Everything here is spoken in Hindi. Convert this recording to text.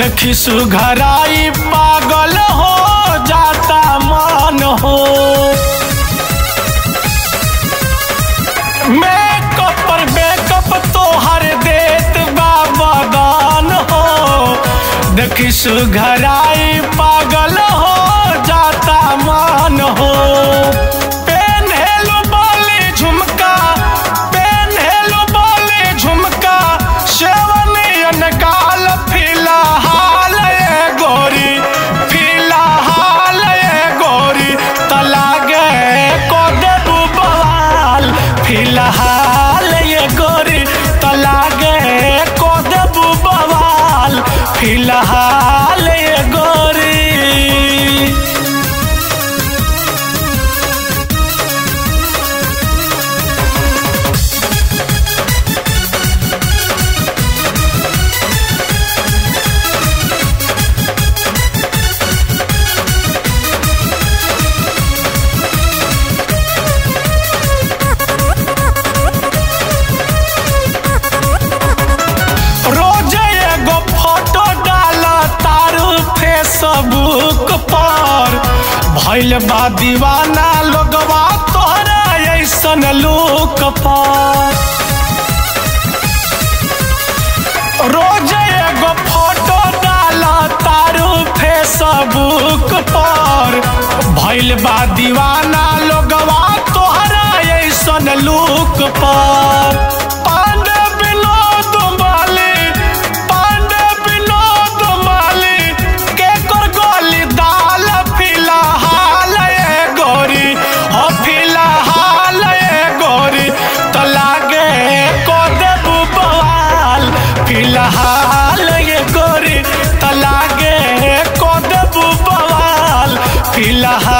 देखी सुघराई पागल हो जाता मान हो। मेकअप पर मेकअप तो हर देत बाबा दान हो। देखी सुघराई पागल फ़िलहाल ये गोरी तला गए को देबू बवाल। फ़िलहाल फेसबुक पर। भैल बा दीवाना लोगवा तोहरा ऐसन लुक पर। रोज एगो फ़ोटो डाल तारू फेसबुक पर। भैल बा दीवाना लोगवा तोहरा ऐसन लुक पर। हाल ये गोरी तलागे को देबू बवाल। फ़िलहाल